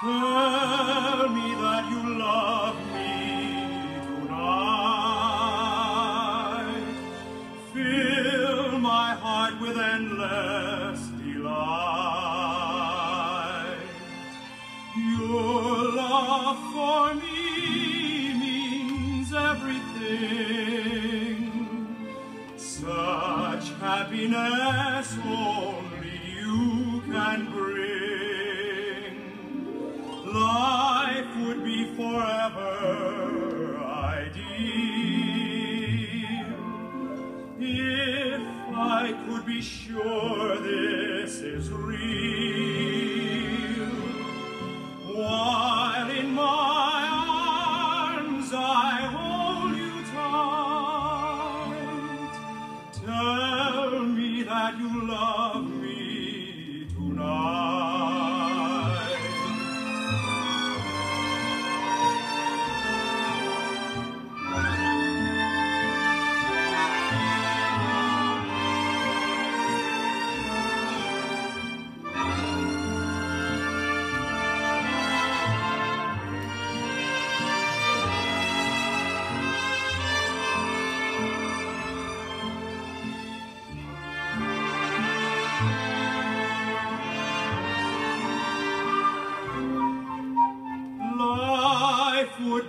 Tell me that you love me tonight. Fill my heart with endless delight. Your love for me means everything. Such happiness only would be forever ideal if I could be sure this is real. While in my arms I hold you tight, tell me that you love me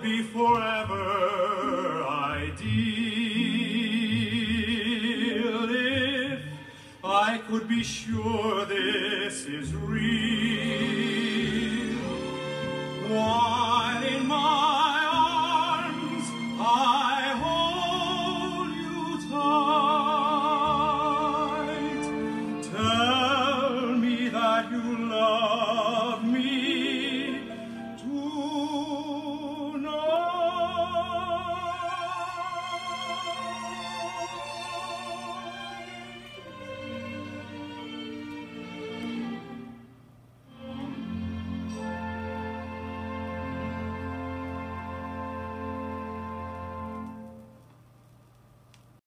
be forever ideal if I could be sure this is real.